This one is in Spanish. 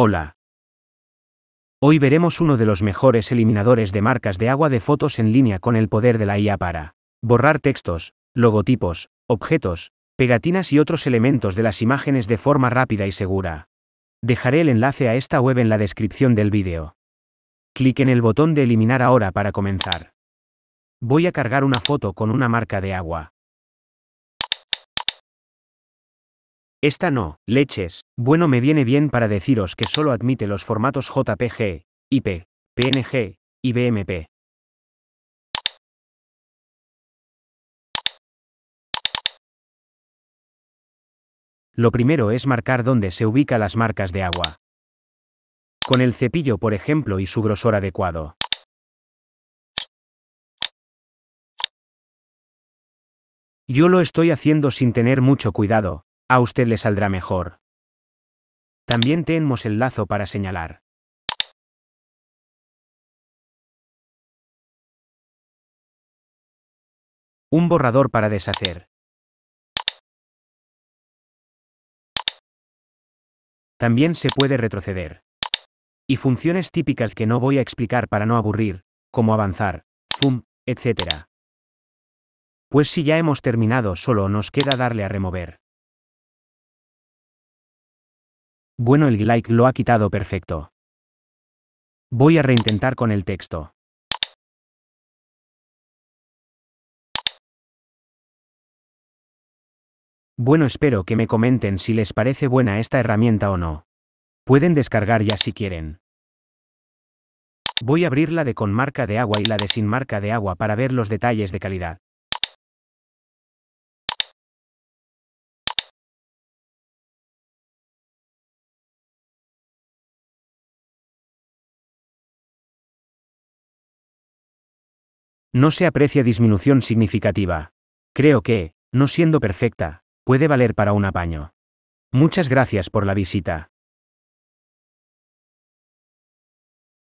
Hola. Hoy veremos uno de los mejores eliminadores de marcas de agua de fotos en línea con el poder de la IA para borrar textos, logotipos, objetos, pegatinas y otros elementos de las imágenes de forma rápida y segura. Dejaré el enlace a esta web en la descripción del vídeo. Clic en el botón de eliminar ahora para comenzar. Voy a cargar una foto con una marca de agua. Esta no, leches, bueno me viene bien para deciros que solo admite los formatos JPG, IP, PNG, y BMP. Lo primero es marcar dónde se ubican las marcas de agua. Con el cepillo por ejemplo y su grosor adecuado. Yo lo estoy haciendo sin tener mucho cuidado, a usted le saldrá mejor. También tenemos el lazo para señalar. Un borrador para deshacer. También se puede retroceder. Y funciones típicas que no voy a explicar para no aburrir, como avanzar, zoom, etc. Pues si ya hemos terminado solo nos queda darle a remover. Bueno, el like lo ha quitado perfecto. Voy a reintentar con el texto. Bueno, espero que me comenten si les parece buena esta herramienta o no. Pueden descargar ya si quieren. Voy a abrir la de con marca de agua y la de sin marca de agua para ver los detalles de calidad. No se aprecia disminución significativa. Creo que, no siendo perfecta, puede valer para un apaño. Muchas gracias por la visita.